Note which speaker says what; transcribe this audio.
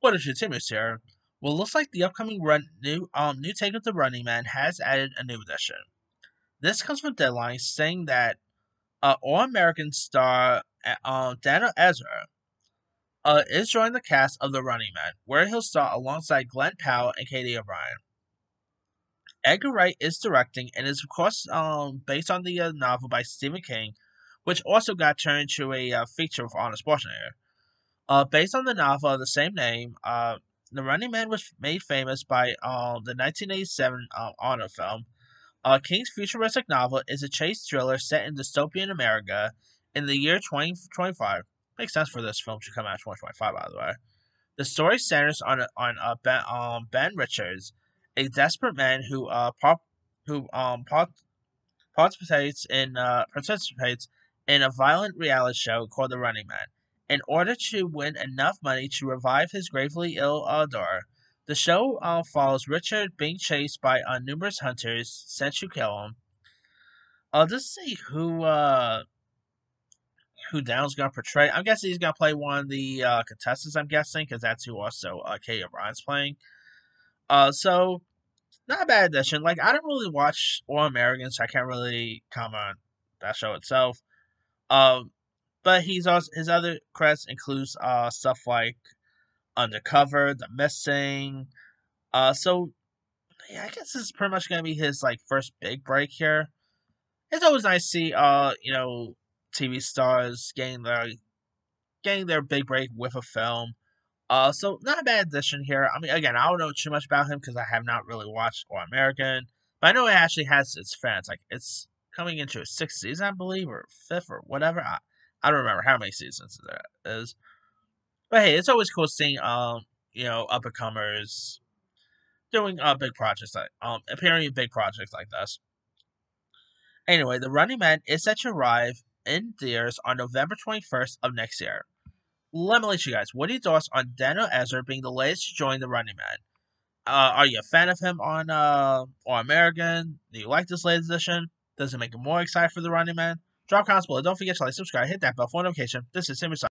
Speaker 1: What is your Timus here? Well, looks like the upcoming run new um new take of the Running Man has added a new edition. This comes from Deadline saying that uh, All American star uh, um, Daniel Ezra uh, is joining the cast of The Running Man, where he'll star alongside Glen Powell and Katy O'Brien. Edgar Wright is directing and is, of course, um, based on the uh, novel by Stephen King, which also got turned into a uh, feature with Arnold Schwarzenegger. Uh, based on the novel of the same name, uh, The Running Man was made famous by uh, the 1987 uh, Arnold film. Uh, King's futuristic novel is a chase thriller set in dystopian America in the year 2025. Makes sense for this film to come out in 2025, by the way. The story centers on on uh, ben, um, ben Richards, a desperate man who uh pop, who um pop, participates in uh participates in a violent reality show called The Running Man. In order to win enough money to revive his gravely ill uh, the show uh, follows Richard being chased by uh, numerous hunters sent to kill him. Uh, let's see who uh who Down's gonna portray. I'm guessing he's gonna play one of the uh, contestants. I'm guessing because that's who also uh, Katy O'Brien's playing. Uh, so not a bad addition. Like I don't really watch All Americans, so I can't really comment that show itself. Um, but he's also his other credits includes uh stuff like Undercover, The Missing. Uh, so yeah, I guess this is pretty much gonna be his like first big break here. It's always nice to see uh you know TV stars getting their getting their big break with a film. Uh, so not a bad addition here. I mean, again, I don't know too much about him because I have not really watched All American, but I know it actually has its fans. Like it's coming into its sixth season, I believe, or fifth or whatever. I, I don't remember how many seasons there is. But hey, it's always cool seeing um you know up and comers doing uh big projects like um appearing in big projects like this. Anyway, the Running Man is set to arrive in theaters on November 21st of next year. Let me let you guys, what are your thoughts on Daniel Ezra being the latest to join the Running Man? Uh, are you a fan of him on uh, All American? Do you like this latest edition? Does it make you more excited for the Running Man? Drop comments below. Don't forget to like, subscribe, hit that bell for notification. This is Simmer